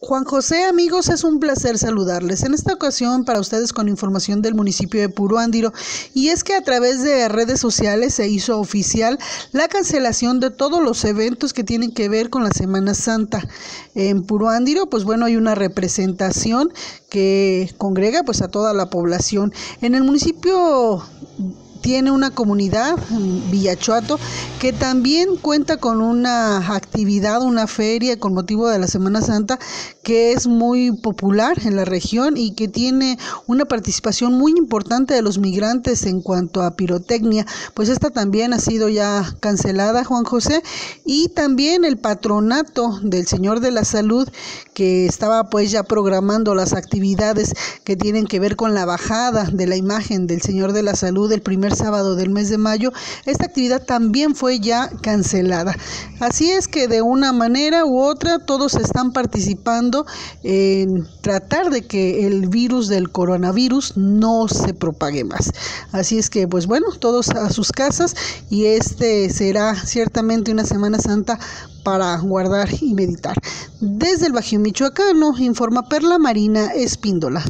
Juan José, amigos, es un placer saludarles. En esta ocasión para ustedes con información del municipio de Puruándiro y es que a través de redes sociales se hizo oficial la cancelación de todos los eventos que tienen que ver con la Semana Santa. En Puruándiro, pues bueno, hay una representación que congrega pues a toda la población. En el municipio tiene una comunidad, Villachuato, que también cuenta con una actividad, una feria con motivo de la Semana Santa que es muy popular en la región y que tiene una participación muy importante de los migrantes en cuanto a pirotecnia, pues esta también ha sido ya cancelada, Juan José, y también el patronato del Señor de la Salud que estaba pues ya programando las actividades que tienen que ver con la bajada de la imagen del Señor de la Salud el primer sábado del mes de mayo, esta actividad también fue ya cancelada. Así es que de una manera u otra todos están participando en tratar de que el virus del coronavirus no se propague más. Así es que, pues bueno, todos a sus casas y este será ciertamente una Semana Santa para guardar y meditar. Desde el Bajío Michoacano, informa Perla Marina Espíndola.